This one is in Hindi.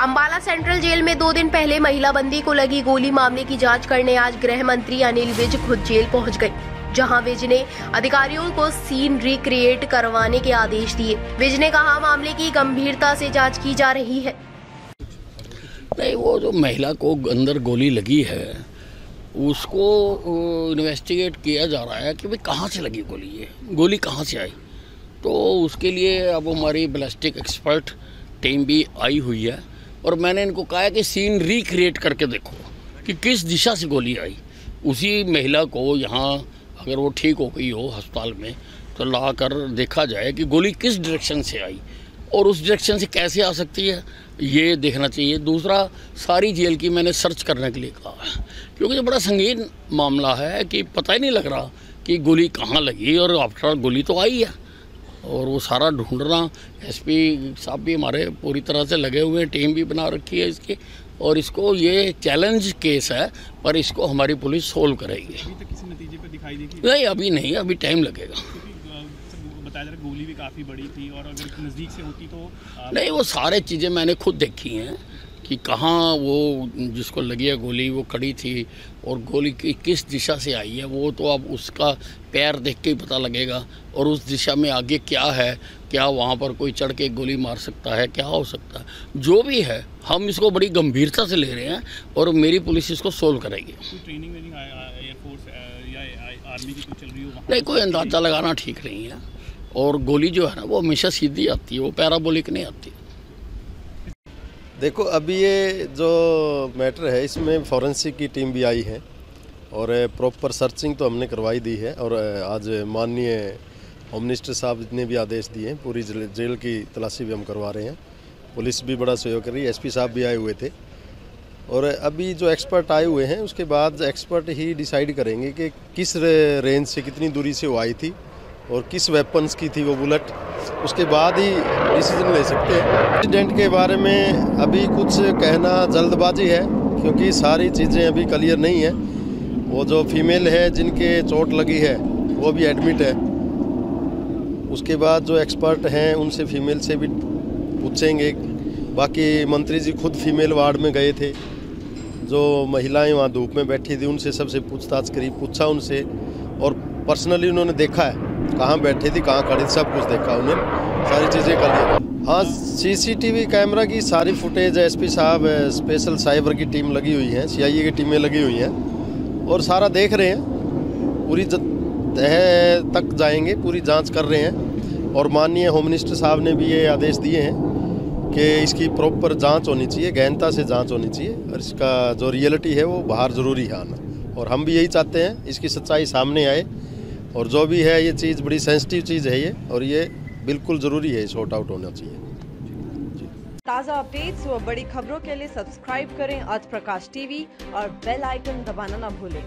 अंबाला सेंट्रल जेल में दो दिन पहले महिला बंदी को लगी गोली मामले की जाँच करने आज गृह मंत्री अनिल विज खुद जेल पहुँच गए जहाँ विज ने अधिकारियों को सीन रिक्रिएट करवाने के आदेश दिए। विज ने कहा, मामले की गंभीरता से जाँच की जा रही है। नहीं, वो जो महिला को अंदर गोली लगी है, उसको इन्वेस्टिगेट किया जा रहा है कि भाई कहाँ से लगी गोली ये? गोली कहाँ से आई? तो उसके लिए अब हमारी ब्लास्टिक एक्सपर्ट टीम भी आई हुई है। और मैंने इनको कहा कि सीन रिक्रिएट करके देखो कि किस दिशा से गोली आई। उसी महिला को यहाँ अगर वो ठीक हो गई हो अस्पताल में तो ला कर देखा जाए कि गोली किस डायरेक्शन से आई और उस डायरेक्शन से कैसे आ सकती है, ये देखना चाहिए। दूसरा, सारी जेल की मैंने सर्च करने के लिए कहा क्योंकि ये बड़ा संगीन मामला है कि पता ही नहीं लग रहा कि गोली कहाँ लगी और आफ्टर गोली तो आई है। और वो सारा ढूंढना एसपी साहब भी हमारे पूरी तरह से लगे हुए हैं टीम भी बना रखी है इसकी। और इसको ये चैलेंज केस है पर इसको हमारी पुलिस सोल्व करेगी। अभी तक किसी नतीजे पे दिखाई देगी नहीं अभी नहीं अभी टाइम लगेगा। क्योंकि सर बताया जा रहा गोली भी काफ़ी बड़ी थी और अगर नज़दीक से होती तो नहीं वो सारे चीज़ें मैंने खुद देखी हैं। कि कहाँ वो जिसको लगी है गोली वो खड़ी थी और गोली की किस दिशा से आई है वो तो अब उसका पैर देख के ही पता लगेगा और उस दिशा में आगे क्या है क्या वहाँ पर कोई चढ़ के गोली मार सकता है क्या हो सकता है। जो भी है हम इसको बड़ी गंभीरता से ले रहे हैं और मेरी पुलिस इसको सोल्व करेगी। ट्रेनिंग नहीं कोई अंदाज़ा लगाना ठीक नहीं है और गोली जो है ना वो हमेशा सीधी आती है वो पैराबोलिक नहीं आती। देखो, अभी ये जो मैटर है, इसमें फॉरेंसिक की टीम भी आई है और प्रॉपर सर्चिंग तो हमने करवाई दी है और आज माननीय होम मिनिस्टर साहब ने भी आदेश दिए हैं, पूरी जेल जेल की तलाशी भी हम करवा रहे हैं। पुलिस भी बड़ा सहयोग कर रही है एसपी साहब भी आए हुए थे। और अभी जो एक्सपर्ट आए हुए हैं, उसके बाद एक्सपर्ट ही डिसाइड करेंगे कि किस रेंज से कितनी दूरी से वो आई थी। और किस वेपन्स की थी वो बुलेट उसके बाद ही डिसीज़न ले सकते हैं। एक्सीडेंट के बारे में अभी कुछ कहना जल्दबाजी है, क्योंकि सारी चीज़ें अभी क्लियर नहीं है। वो जो फीमेल है, जिनके चोट लगी है, वो भी एडमिट है। उसके बाद जो एक्सपर्ट हैं, उनसे फीमेल से भी पूछेंगे। बाकी मंत्री जी खुद फीमेल वार्ड में गए थे। जो महिलाएँ वहाँ धूप में बैठी थी, उनसे सबसे पूछताछ करी, पूछा उनसे। और पर्सनली उन्होंने देखा है। कहाँ बैठी थी, कहाँ खड़ी थी, सब कुछ देखा उन्हें सारी चीज़ें क्लियर हाँ सीसीटीवी कैमरा की सारी फुटेज एसपी साहब स्पेशल साइबर की टीम लगी हुई है सीआईए की टीमें लगी हुई हैं। और सारा देख रहे हैं। पूरी तह तक जाएँगे, पूरी जाँच कर रहे हैं। और माननीय होम मिनिस्टर साहब ने भी ये आदेश दिए हैं कि इसकी प्रॉपर जाँच होनी चाहिए, गहनता से जाँच होनी चाहिए। और इसका जो रियलिटी है, वो बाहर ज़रूरी है आना। और हम भी यही चाहते हैं, इसकी सच्चाई सामने आए। और जो भी है, ये चीज़ बड़ी सेंसिटिव चीज़ है ये, और ये बिल्कुल ज़रूरी है शॉर्ट आउट होना चाहिए। ताज़ा अपडेट्स व बड़ी खबरों के लिए सब्सक्राइब करें आज प्रकाश टीवी और बेल आइकन दबाना ना भूलें।